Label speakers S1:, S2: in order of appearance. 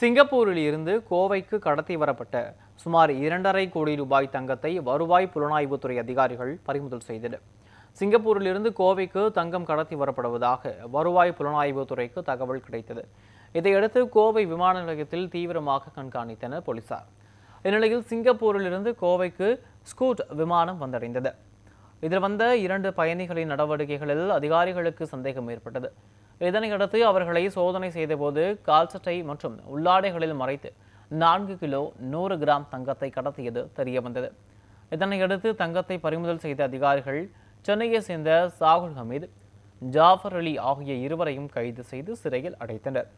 S1: சிங்கப்பூரில் இருந்து கோவைக்கு கடத்தி வரப்பட்ட சுமார் இரண்டரை கோடி ரூபாய் தங்கத்தை வருவாய் புலனாய்வுத்துறை அதிகாரிகள் பறிமுதல் செய்தனர். சிங்கப்பூரில் இருந்து கோவைக்கு தங்கம் கடத்தி வரப்படுவதாக வருவாய் புலனாய்வுத்துறைக்கு தகவல் கிடைத்தது. இதையடுத்து கோவை விமான நிலையத்தில் தீவிரமாக கண்காணித்தனர் போலீசார். இந்நிலையில் சிங்கப்பூரில் இருந்து கோவைக்கு ஸ்கூட் விமானம் வந்தடைந்தது. இதில் வந்த இரண்டு பயணிகளின் நடவடிக்கைகளில் அதிகாரிகளுக்கு சந்தேகம் ஏற்பட்டது. இதனையடுத்து அவர்களை சோதனை செய்தபோது கால்சட்டை மற்றும் உள்ளாடைகளில் மறைத்து நான்கு கிலோ நூறு கிராம் தங்கத்தை கடத்தியது தெரியவந்தது. இதனையடுத்து தங்கத்தை பறிமுதல் செய்த அதிகாரிகள் சென்னையை சேர்ந்த சாகுல் ஹமீத் ஜாஃபர் அலி ஆகிய இருவரையும் கைது செய்து சிறையில் அடைத்தனர்.